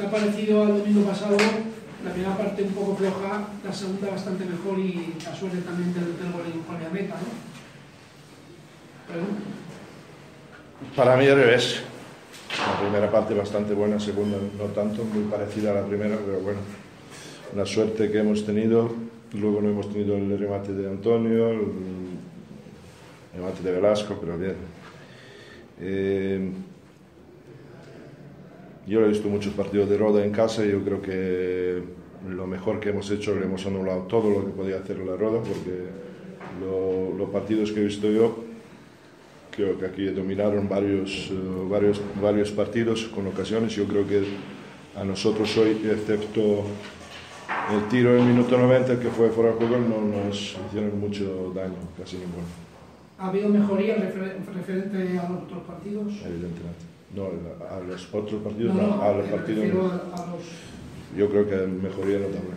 ¿Te ha parecido al domingo pasado la primera parte un poco floja, la segunda bastante mejor y la suerte también del, del gol en Juan meta, ¿no? Pero, Para mí al revés. La primera parte bastante buena, la segunda no tanto, muy parecida a la primera, pero bueno, la suerte que hemos tenido. Luego no hemos tenido el remate de Antonio, el remate de Velasco, pero bien. Eh, yo he visto muchos partidos de Roda en casa y yo creo que lo mejor que hemos hecho, le hemos anulado todo lo que podía hacer la Roda, porque lo- los partidos que he visto yo, creo que aquí dominaron varios, eh, varios, varios partidos con ocasiones. Yo creo que a nosotros hoy, excepto el tiro en el minuto 90 que fue fuera de juego, no nos hicieron mucho daño, casi ninguno, ¿Ha habido mejoría refer- referente a los otros partidos? evidentemente. No, a los otros partidos, No, no, no, a los partidos. no. a, los... Yo creo que mejoría notable.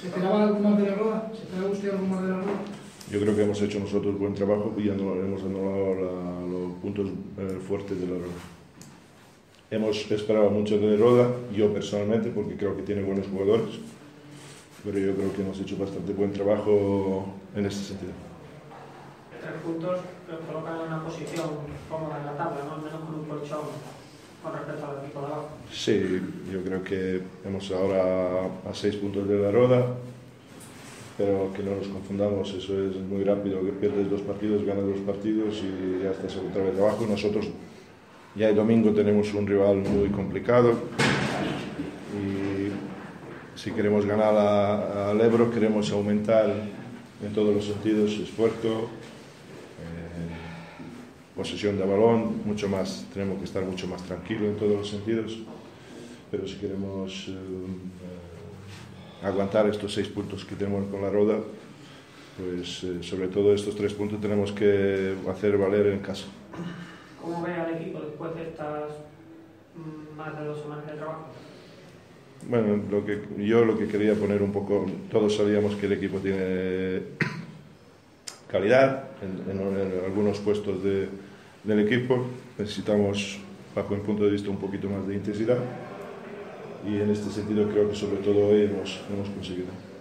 ¿Se esperaba algo más de la rueda? ¿Se esperaba usted algo más de la rueda? Yo creo que hemos hecho nosotros buen trabajo y anul- hemos anulado la- los puntos eh, fuertes de la Roda. Hemos esperado mucho de Roda, yo personalmente, porque creo que tiene buenos jugadores, pero yo creo que hemos hecho bastante buen trabajo en este sentido. Puntos que os colocan en una posición cómoda en la tabla, ¿no? al menos con un colchón con respecto al equipo de abajo. Sí, yo creo que hemos ahora a seis puntos de la Roda, pero que no nos confundamos, eso es muy rápido, que pierdes dos partidos, ganas dos partidos y ya estás otra vez abajo. Nosotros ya el domingo tenemos un rival muy complicado y si queremos ganar al Ebro queremos aumentar en todos los sentidos esfuerzo, posesión de balón, mucho más, tenemos que estar mucho más tranquilos en todos los sentidos, pero si queremos eh, eh, aguantar estos seis puntos que tenemos con la Roda, pues eh, sobre todo estos tres puntos tenemos que hacer valer en casa. ¿Cómo ve al equipo después de estas mm, más de dos semanas de trabajo? Bueno, lo que, yo lo que quería poner un poco, todos sabíamos que el equipo tiene calidad en, en- en algunos puestos de- del equipo, necesitamos, bajo mi punto de vista, un poquito más de intensidad y en este sentido creo que sobre todo hoy hemos, hemos conseguido.